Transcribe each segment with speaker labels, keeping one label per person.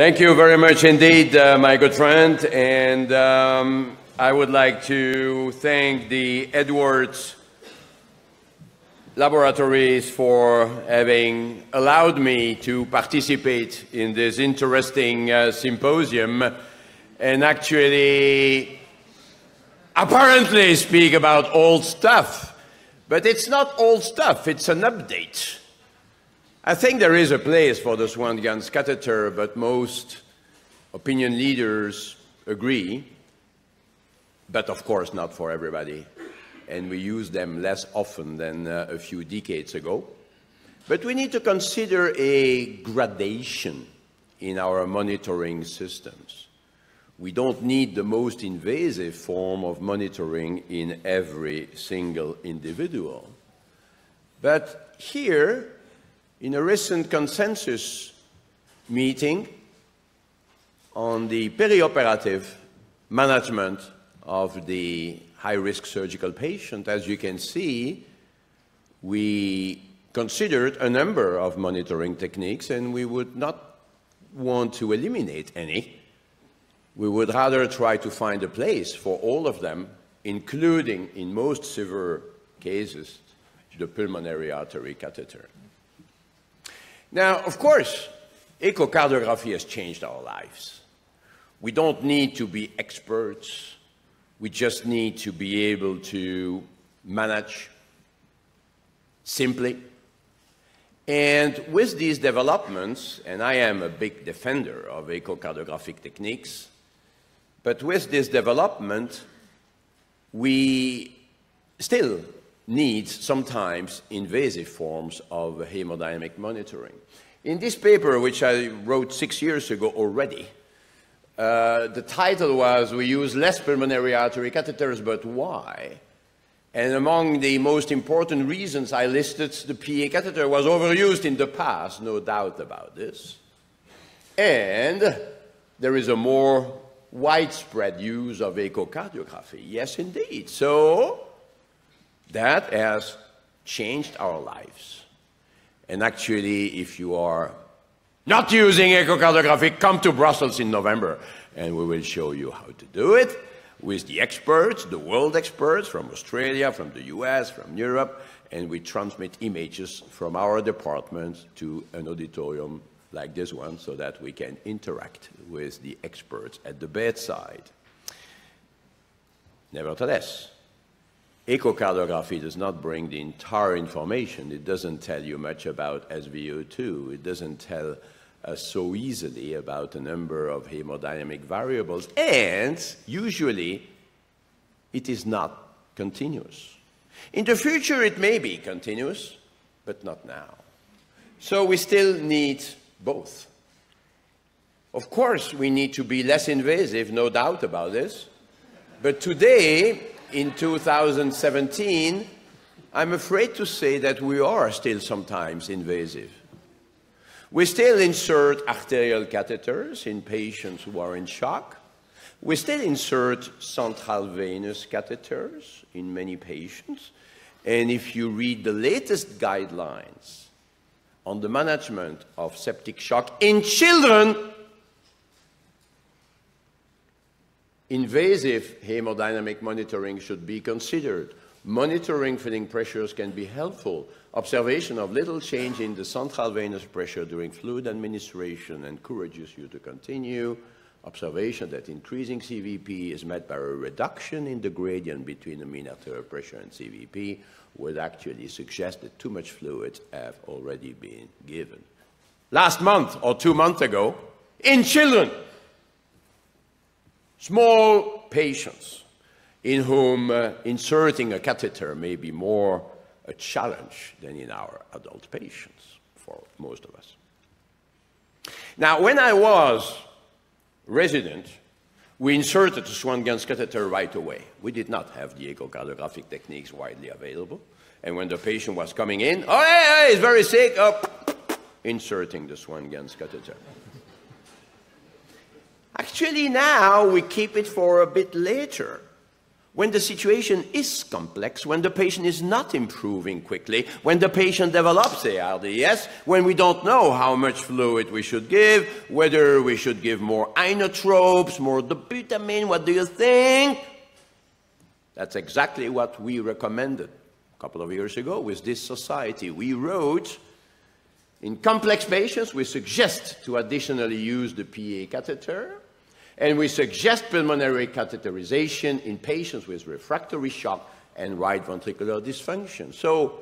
Speaker 1: Thank you very much indeed, uh, my good friend. And um, I would like to thank the Edwards Laboratories for having allowed me to participate in this interesting uh, symposium and actually apparently speak about old stuff. But it's not old stuff, it's an update. I think there is a place for the Swan-Ganz catheter, but most opinion leaders agree, but of course not for everybody. And we use them less often than uh, a few decades ago. But we need to consider a gradation in our monitoring systems. We don't need the most invasive form of monitoring in every single individual. But here, in a recent consensus meeting on the perioperative management of the high-risk surgical patient, as you can see, we considered a number of monitoring techniques and we would not want to eliminate any. We would rather try to find a place for all of them, including, in most severe cases, the pulmonary artery catheter. Now, of course, echocardiography has changed our lives. We don't need to be experts. We just need to be able to manage simply. And with these developments, and I am a big defender of echocardiographic techniques, but with this development, we still needs sometimes invasive forms of hemodynamic monitoring. In this paper, which I wrote six years ago already, uh, the title was We Use Less Pulmonary Artery Catheters, but Why? And among the most important reasons I listed, the PA catheter was overused in the past, no doubt about this. And there is a more widespread use of echocardiography. Yes, indeed. So that has changed our lives. And actually, if you are not using echocardiography, come to Brussels in November and we will show you how to do it with the experts, the world experts from Australia, from the US, from Europe, and we transmit images from our department to an auditorium like this one so that we can interact with the experts at the bedside. Nevertheless, echocardiography does not bring the entire information. It doesn't tell you much about SVO2. It doesn't tell us so easily about a number of hemodynamic variables. And usually, it is not continuous. In the future, it may be continuous, but not now. So we still need both. Of course, we need to be less invasive, no doubt about this. But today, in 2017, I'm afraid to say that we are still sometimes invasive. We still insert arterial catheters in patients who are in shock. We still insert central venous catheters in many patients. And if you read the latest guidelines on the management of septic shock in children, invasive hemodynamic monitoring should be considered. Monitoring filling pressures can be helpful. Observation of little change in the central venous pressure during fluid administration encourages you to continue. Observation that increasing CVP is met by a reduction in the gradient between the mean arterial pressure and CVP would actually suggest that too much fluid have already been given. Last month or two months ago, in children, small patients in whom uh, inserting a catheter may be more a challenge than in our adult patients for most of us. Now, when I was resident, we inserted the Swan-Ganz catheter right away. We did not have the echocardiographic techniques widely available. And when the patient was coming in, oh, hey, hey, he's very sick, oh, inserting the Swan-Ganz catheter. Actually, now we keep it for a bit later when the situation is complex, when the patient is not improving quickly, when the patient develops ARDS, when we don't know how much fluid we should give, whether we should give more inotropes, more dobutamine, what do you think? That's exactly what we recommended a couple of years ago with this society. We wrote, in complex patients, we suggest to additionally use the PA catheter, and we suggest pulmonary catheterization in patients with refractory shock and right ventricular dysfunction. So,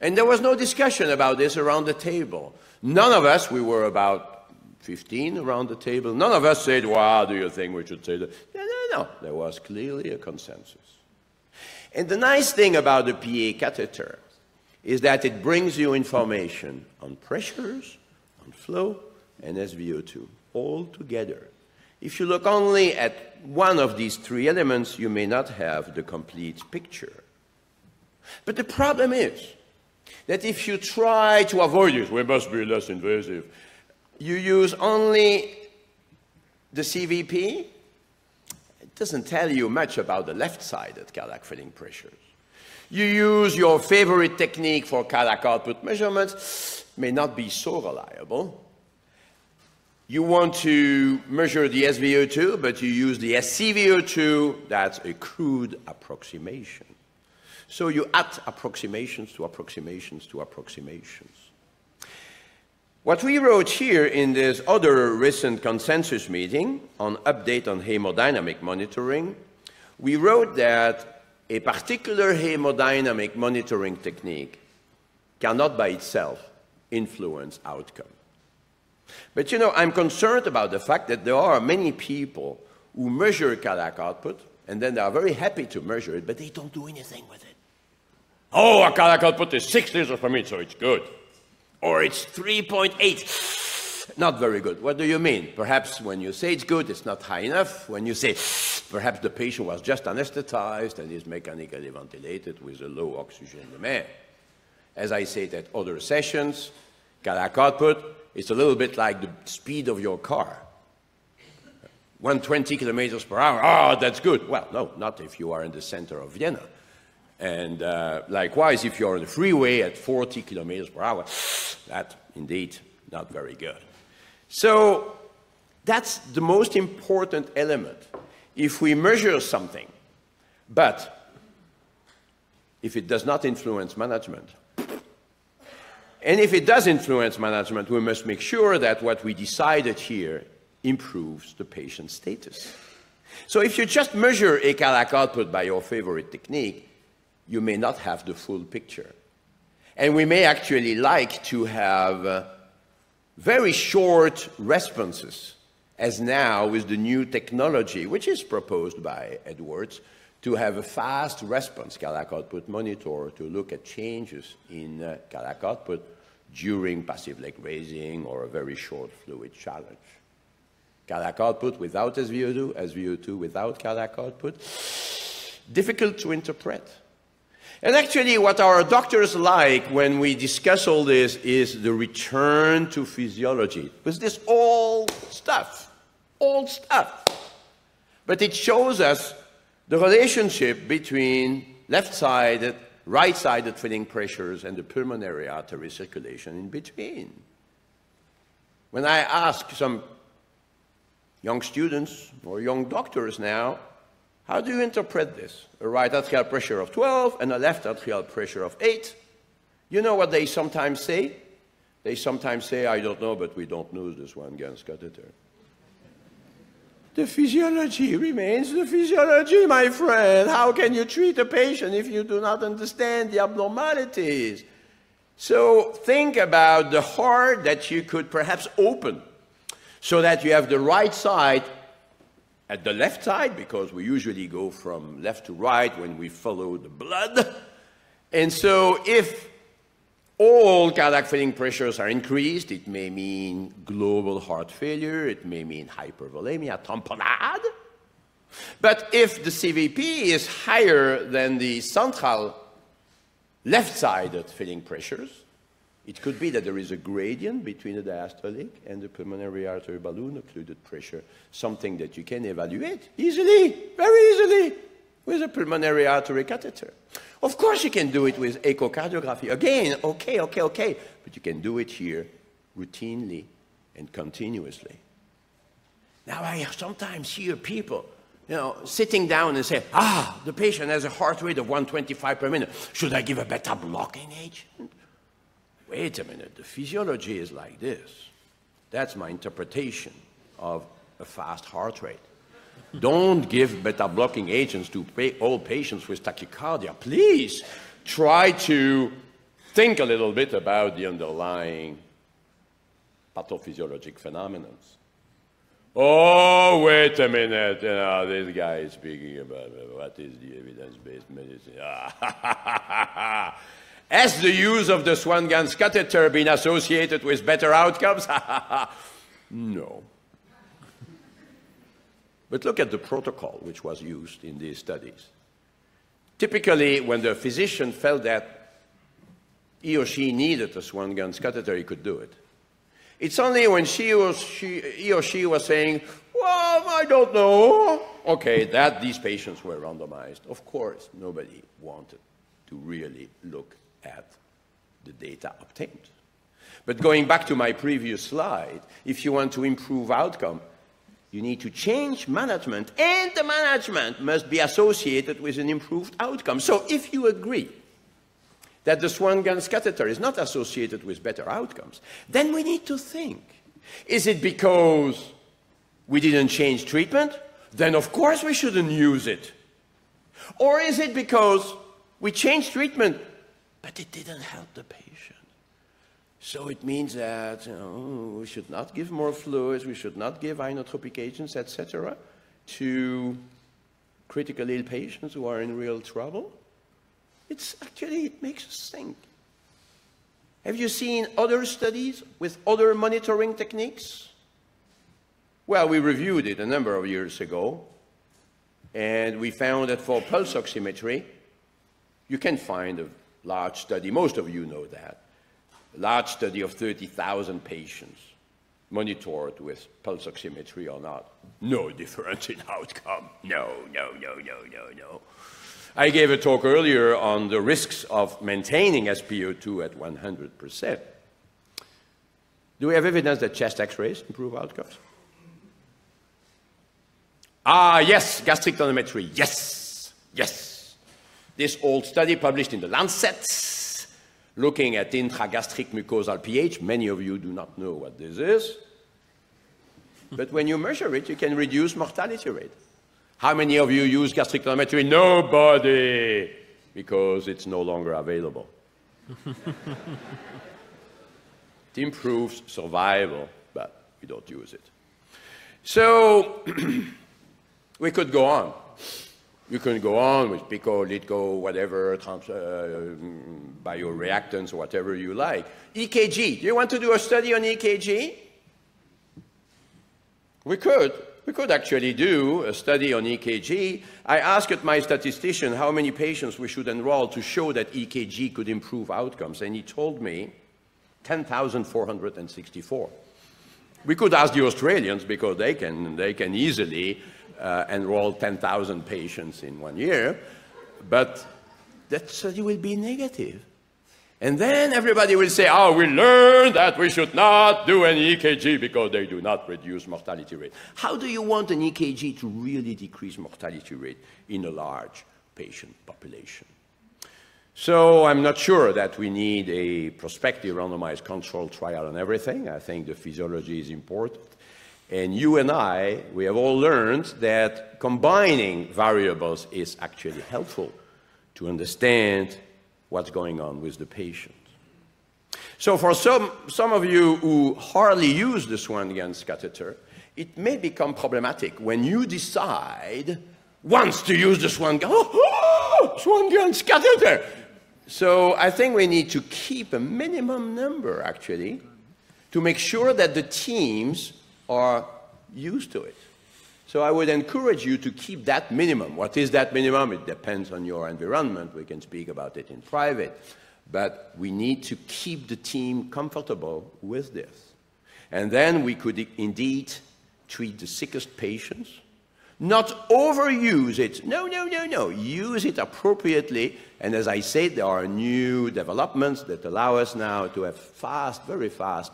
Speaker 1: and there was no discussion about this around the table. None of us, we were about 15 around the table, none of us said, well, do you think we should say that? No, no, no. There was clearly a consensus. And the nice thing about the PA catheter is that it brings you information on pressures, on flow, and SVO2 all together. If you look only at one of these three elements, you may not have the complete picture. But the problem is that if you try to avoid it, we must be less invasive, you use only the CVP, it doesn't tell you much about the left-sided cardiac filling pressures. You use your favorite technique for cardiac output measurements, may not be so reliable. You want to measure the SVO2, but you use the SCVO2. That's a crude approximation. So you add approximations to approximations to approximations. What we wrote here in this other recent consensus meeting on update on hemodynamic monitoring, we wrote that a particular hemodynamic monitoring technique cannot by itself influence outcome. But you know, I'm concerned about the fact that there are many people who measure cardiac output and then they are very happy to measure it, but they don't do anything with it. Oh, our cardiac output is 6 liters per minute, so it's good. Or it's 3.8. Not very good. What do you mean? Perhaps when you say it's good, it's not high enough. When you say perhaps the patient was just anesthetized and is mechanically ventilated with a low oxygen demand. As I said at other sessions, cardiac output it's a little bit like the speed of your car. 120 kilometers per hour, oh, that's good. Well, no, not if you are in the center of Vienna. And uh, likewise, if you're on the freeway at 40 kilometers per hour, that indeed not very good. So that's the most important element. If we measure something, but if it does not influence management, and if it does influence management, we must make sure that what we decided here improves the patient's status. So if you just measure a cardiac output by your favorite technique, you may not have the full picture. And we may actually like to have uh, very short responses, as now with the new technology, which is proposed by Edwards, to have a fast response cardiac output monitor to look at changes in uh, cardiac output during passive leg raising or a very short fluid challenge. Cardiac output without SVO2, SVO2 without cardiac output, difficult to interpret. And actually, what our doctors like when we discuss all this is the return to physiology. Because this old stuff, old stuff. But it shows us the relationship between left-sided, right-sided filling pressures and the pulmonary artery circulation in between. When I ask some young students or young doctors now, how do you interpret this? A right atrial pressure of 12 and a left atrial pressure of 8. You know what they sometimes say? They sometimes say, I don't know, but we don't know this Swan-Ganz catheter. The physiology remains the physiology, my friend. How can you treat a patient if you do not understand the abnormalities? So think about the heart that you could perhaps open so that you have the right side at the left side, because we usually go from left to right when we follow the blood. And so if all cardiac filling pressures are increased. It may mean global heart failure. It may mean hypervolemia, tamponade. But if the CVP is higher than the central left-sided filling pressures, it could be that there is a gradient between the diastolic and the pulmonary artery balloon occluded pressure, something that you can evaluate easily, very easily. with a pulmonary artery catheter. Of course, you can do it with echocardiography. Again, okay, okay, okay. But you can do it here routinely and continuously. Now, I sometimes hear people, you know, sitting down and say, ah, the patient has a heart rate of 125 per minute. Should I give a beta blocking agent? Wait a minute, the physiology is like this. That's my interpretation of a fast heart rate. Don't give beta blocking agents to all patients with tachycardia. Please try to think a little bit about the underlying pathophysiologic phenomena. Oh, wait a minute. You know, this guy is speaking about what is the evidence-based medicine. Has the use of the Swan-Ganz catheter been associated with better outcomes? no. But look at the protocol which was used in these studies. Typically, when the physician felt that he or she needed a Swan-Ganz catheter, he could do it. It's only when she or she, he or she was saying, well, I don't know. Okay, that these patients were randomized. Of course, nobody wanted to really look at the data obtained. But going back to my previous slide, if you want to improve outcome, you need to change management, and the management must be associated with an improved outcome. So if you agree that the Swan-Ganz catheter is not associated with better outcomes, then we need to think. Is it because we didn't change treatment? Then of course we shouldn't use it. Or is it because we changed treatment, but it didn't help the patient? So it means that you know, we should not give more fluids, we should not give inotropic agents, etc., to critically ill patients who are in real trouble. It's actually, it makes us think. Have you seen other studies with other monitoring techniques? Well, we reviewed it a number of years ago, and we found that for pulse oximetry, you can find a large study, most of you know that, large study of 30,000 patients monitored with pulse oximetry or not. No difference in outcome. No, no, no, no, no, no. I gave a talk earlier on the risks of maintaining SpO2 at 100%. Do we have evidence that chest x-rays improve outcomes? Ah, yes, gastric tonometry, yes, yes. This old study published in the Lancet looking at intragastric mucosal pH. Many of you do not know what this is. But when you measure it, you can reduce mortality rate. How many of you use gastric tonometry? Nobody, because it's no longer available. it improves survival, but we don't use it. So we could go on. You can go on with PiCCO, LiDCO, whatever, trans, uh, bioreactance, whatever you like. EKG. Do you want to do a study on EKG? We could. We could actually do a study on EKG. I asked my statistician how many patients we should enroll to show that EKG could improve outcomes, and he told me 10,464. We could ask the Australians because they can, they can easily uh, enroll 10,000 patients in one year, but that study will be negative. And then everybody will say, oh, we learned that we should not do an EKG because they do not reduce mortality rate. How do you want an EKG to really decrease mortality rate in a large patient population? So I'm not sure that we need a prospective randomized control trial on everything. I think the physiology is important. And you and I, we have all learned that combining variables is actually helpful to understand what's going on with the patient. So for some, some of you who hardly use the Swan-Ganz catheter, it may become problematic when you decide once to use the Swan-Ganz, oh, oh, Swan-Ganz catheter. So I think we need to keep a minimum number, actually, to make sure that the teams are used to it. So I would encourage you to keep that minimum. What is that minimum? It depends on your environment. We can speak about it in private. But we need to keep the team comfortable with this. And then we could indeed treat the sickest patients, Not overuse it. No, no, no, no. Use it appropriately. And as I said, there are new developments that allow us now to have fast, very fast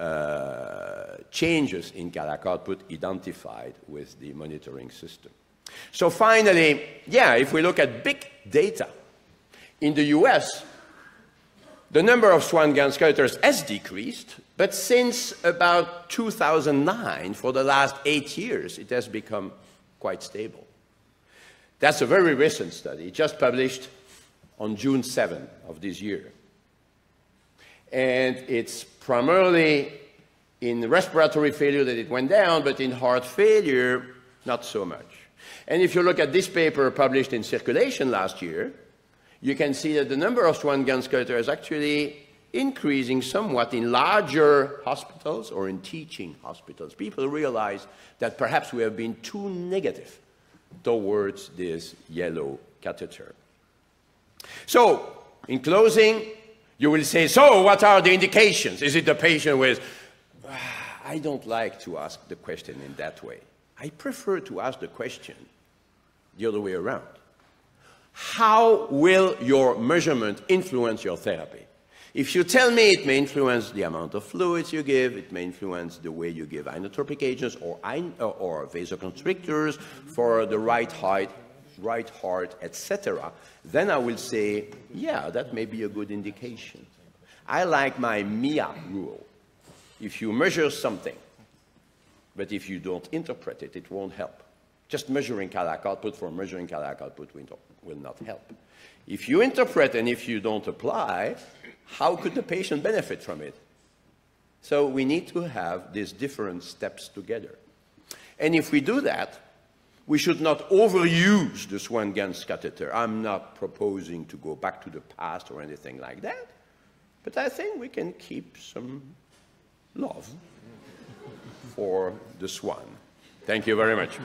Speaker 1: uh, changes in cardiac output identified with the monitoring system. So finally, yeah, if we look at big data, in the US, the number of Swan-Ganz catheters has decreased, but since about 2009, for the last eight years, it has become quite stable. That's a very recent study, just published on June 7 of this year. And it's primarily in respiratory failure that it went down, but in heart failure, not so much. And if you look at this paper published in Circulation last year, you can see that the number of Swan-Ganz catheter is actually increasing somewhat in larger hospitals or in teaching hospitals. People realize that perhaps we have been too negative towards this yellow catheter. So, in closing, you will say, so what are the indications? Is it the patient with... I don't like to ask the question in that way. I prefer to ask the question the other way around. How will your measurement influence your therapy? If you tell me it may influence the amount of fluids you give, it may influence the way you give inotropic agents or, or vasoconstrictors for the right height, right heart, etc., then I will say, yeah, that may be a good indication. I like my MIA rule. If you measure something, but if you don't interpret it, it won't help. Just measuring cardiac output for measuring cardiac output will not help. If you interpret and if you don't apply, how could the patient benefit from it? So we need to have these different steps together. And if we do that, we should not overuse the Swan-Ganz catheter. I'm not proposing to go back to the past or anything like that, but I think we can keep some love for the Swan. Thank you very much.